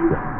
Yeah.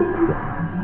Yeah.